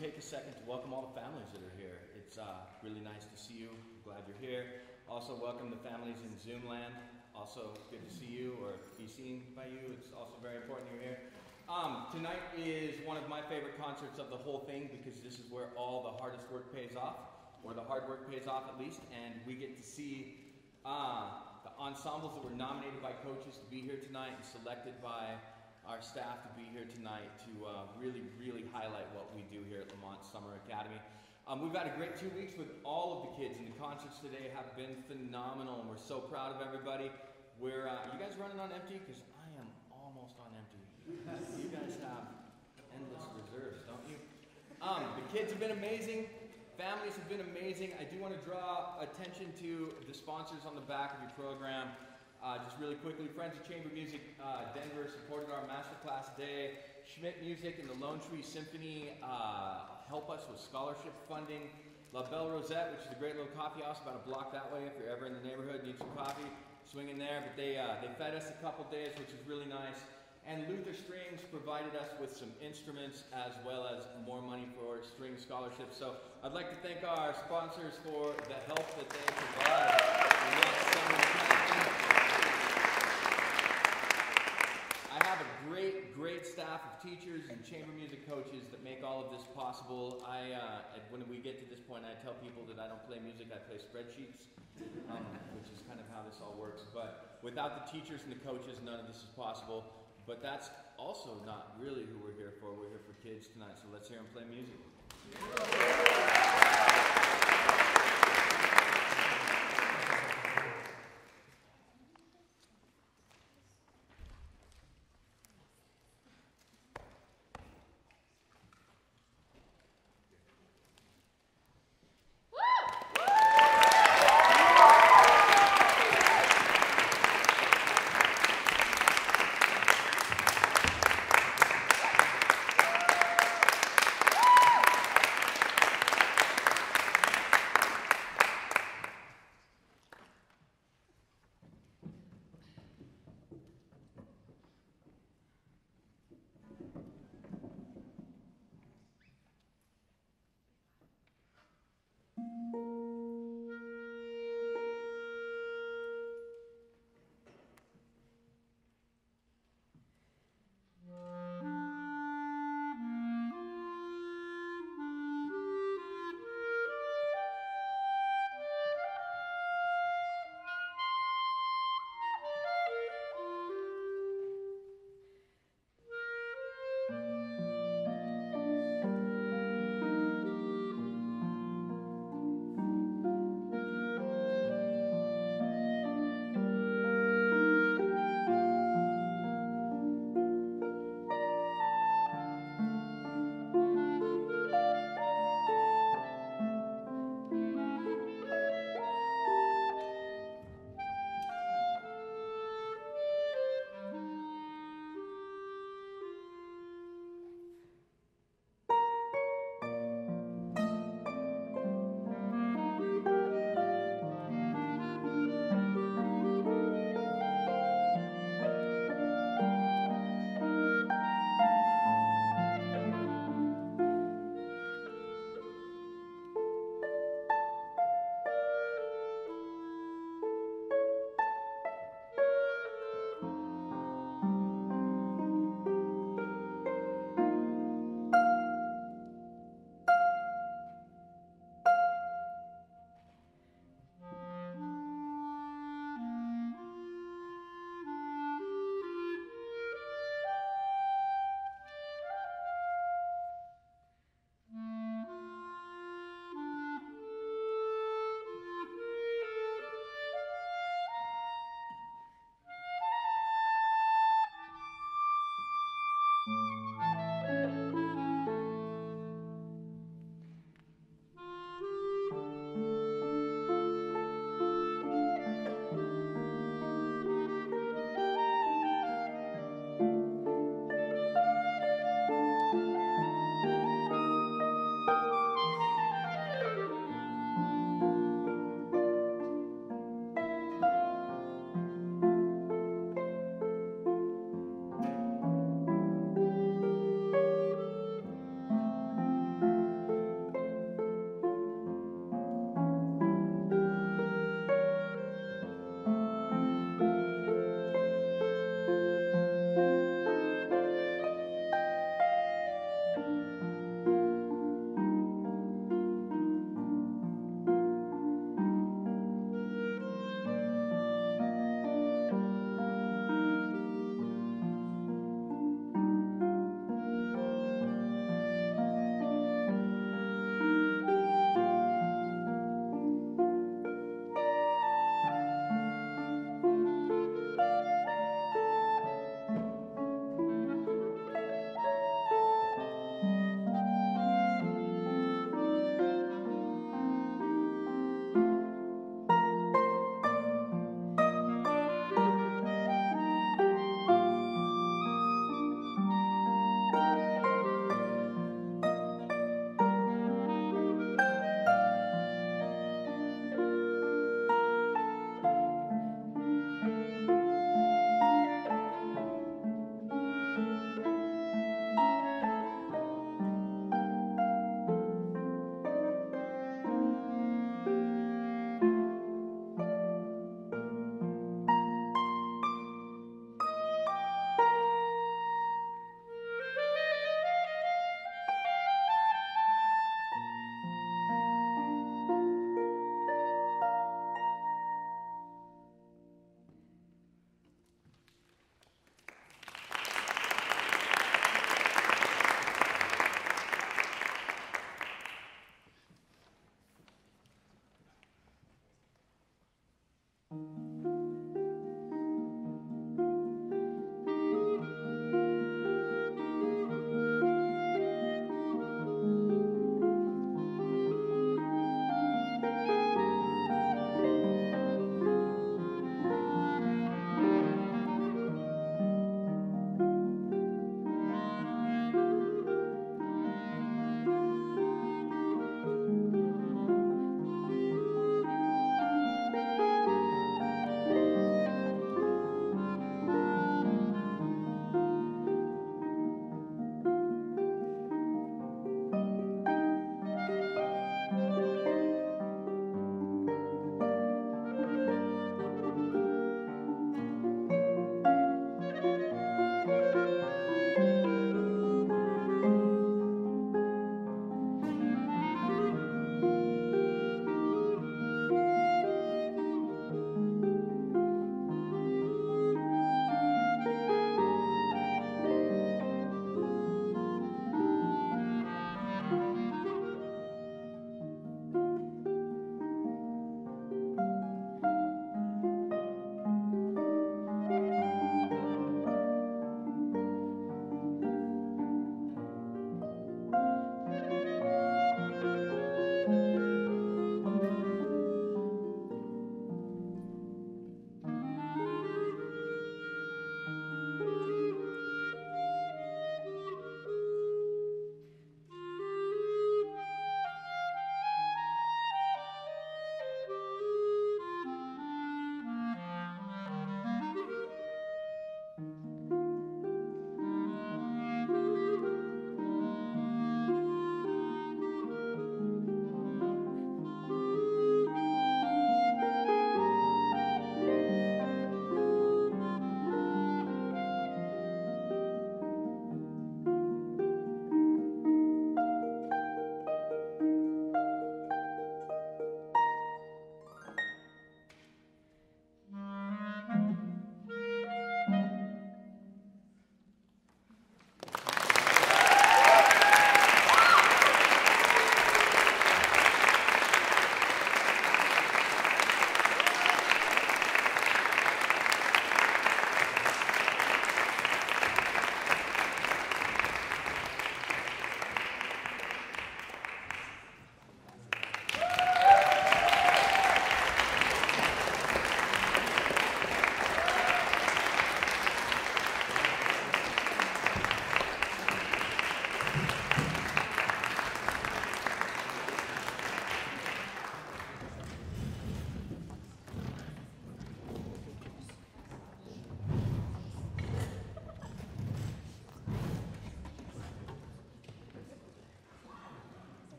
take a second to welcome all the families that are here. It's uh, really nice to see you. glad you're here. Also, welcome the families in Zoom land. Also, good to see you or be seen by you. It's also very important you're here. Um, tonight is one of my favorite concerts of the whole thing because this is where all the hardest work pays off, or the hard work pays off at least, and we get to see uh, the ensembles that were nominated by coaches to be here tonight and selected by our staff to be here tonight to uh, really, really highlight what we do here at Lamont Summer Academy. Um, we've had a great two weeks with all of the kids, and the concerts today have been phenomenal, and we're so proud of everybody. We're, uh, you guys running on empty? Because I am almost on empty. You guys have endless reserves, don't you? Um, the kids have been amazing. Families have been amazing. I do want to draw attention to the sponsors on the back of your program. Uh, just really quickly, Friends of Chamber Music uh, Denver supported our masterclass day. Schmidt Music and the Lone Tree Symphony uh, help us with scholarship funding. La Belle Rosette, which is a great little coffee house about a block that way if you're ever in the neighborhood, need some coffee, swing in there. But they, uh, they fed us a couple days, which is really nice. And Luther Strings provided us with some instruments as well as more money for string scholarships. So I'd like to thank our sponsors for the help that they provide. Great, great staff of teachers and chamber music coaches that make all of this possible. I, uh, when we get to this point, I tell people that I don't play music, I play spreadsheets, um, which is kind of how this all works. But without the teachers and the coaches, none of this is possible. But that's also not really who we're here for. We're here for kids tonight, so let's hear them play music.